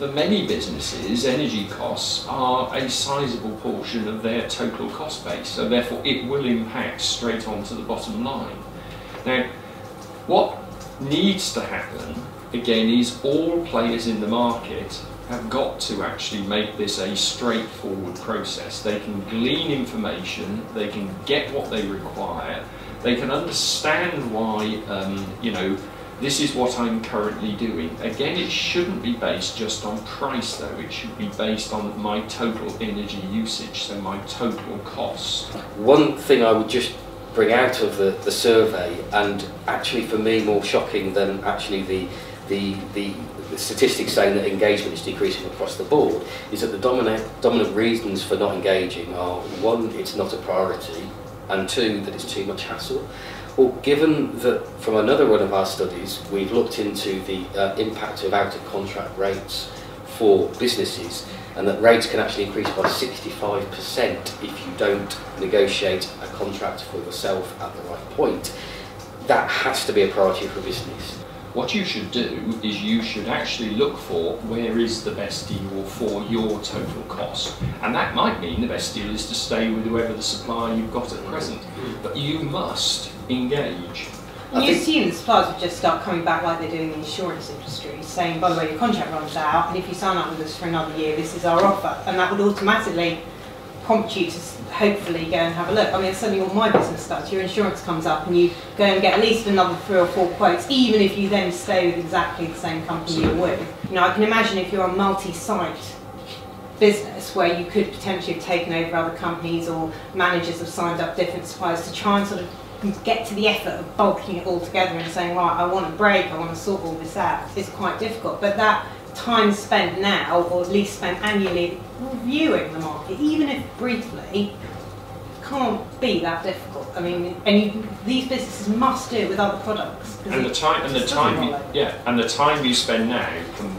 for many businesses, energy costs are a sizable portion of their total cost base, so therefore it will impact straight onto the bottom line. Now, what needs to happen, again, is all players in the market have got to actually make this a straightforward process. They can glean information, they can get what they require, they can understand why, um, you know, this is what I'm currently doing. Again, it shouldn't be based just on price though, it should be based on my total energy usage, so my total cost. One thing I would just bring out of the, the survey, and actually for me more shocking than actually the, the, the, the statistics saying that engagement is decreasing across the board, is that the dominant, dominant reasons for not engaging are one, it's not a priority, and two, that it's too much hassle. Well, given that from another one of our studies, we've looked into the uh, impact of out-of-contract rates for businesses, and that rates can actually increase by 65% if you don't negotiate a contract for yourself at the right point. That has to be a priority for business. What you should do is you should actually look for where is the best deal for your total cost. And that might mean the best deal is to stay with whoever the supplier you've got at present. But you must engage. And you assume the suppliers would just start coming back like they do in the insurance industry, saying, by the way, your contract runs out, and if you sign up with us for another year, this is our offer. And that would automatically prompt you to hopefully go and have a look. I mean, suddenly all my business starts, your insurance comes up and you go and get at least another three or four quotes, even if you then stay with exactly the same company you're with. You know, I can imagine if you're a multi-site business where you could potentially have taken over other companies or managers have signed up different suppliers to try and sort of get to the effort of bulking it all together and saying, right, I want a break, I want to sort all this out, it's quite difficult. But that time spent now, or at least spent annually, reviewing the market, even if briefly, can't be that difficult. I mean, and you, these businesses must do it with other products. And the time, and the time, you, yeah, and the time you spend now can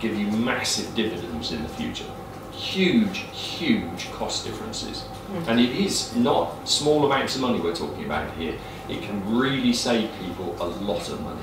give you massive dividends in the future. Huge, huge cost differences. Mm. And it is not small amounts of money we're talking about here. It can really save people a lot of money.